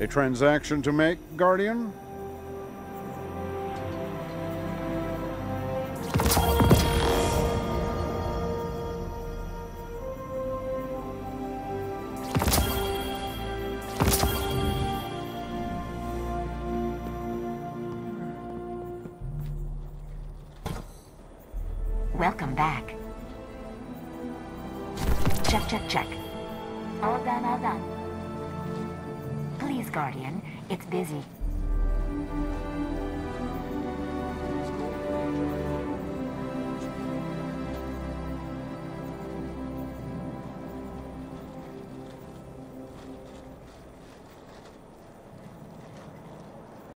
A transaction to make, Guardian? Welcome back. Check, check, check. All done, all done. Guardian. It's busy.